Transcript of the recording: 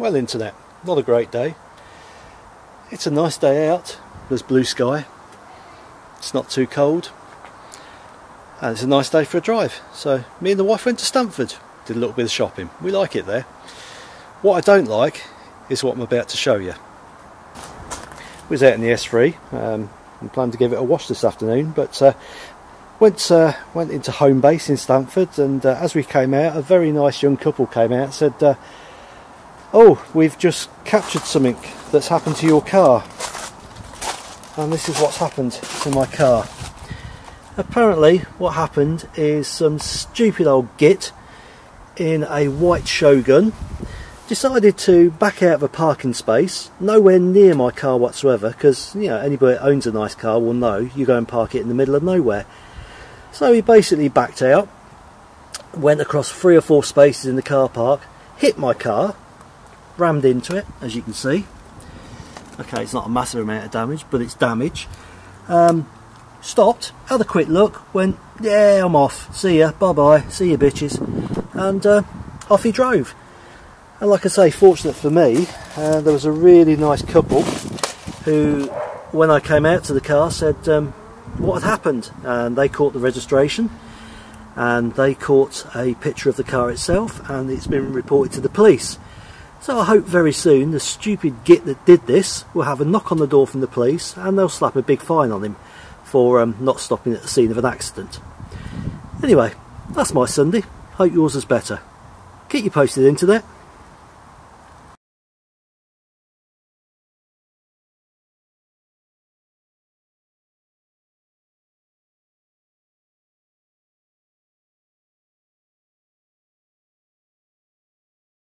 Well internet, not a great day. It's a nice day out, there's blue sky, it's not too cold, and it's a nice day for a drive. So me and the wife went to Stamford, did a little bit of shopping. We like it there. What I don't like is what I'm about to show you. We was out in the S3, um, and planned to give it a wash this afternoon, but uh, went uh, went into Homebase in Stamford, and uh, as we came out, a very nice young couple came out said, uh, "Oh, we've just captured something that's happened to your car, and this is what's happened to my car." Apparently, what happened is some stupid old git in a white Shogun decided to back out of a parking space, nowhere near my car whatsoever, because you know anybody that owns a nice car will know you go and park it in the middle of nowhere. So he basically backed out, went across three or four spaces in the car park, hit my car, rammed into it, as you can see. Okay, it's not a massive amount of damage, but it's damage. Um, stopped, had a quick look, went, yeah, I'm off, see ya, bye bye, see you bitches, and uh, off he drove. And like I say, fortunate for me, uh, there was a really nice couple who, when I came out to the car, said um, what had happened. And they caught the registration and they caught a picture of the car itself and it's been reported to the police. So I hope very soon the stupid git that did this will have a knock on the door from the police and they'll slap a big fine on him for um, not stopping at the scene of an accident. Anyway, that's my Sunday. Hope yours is better. Keep you posted, internet.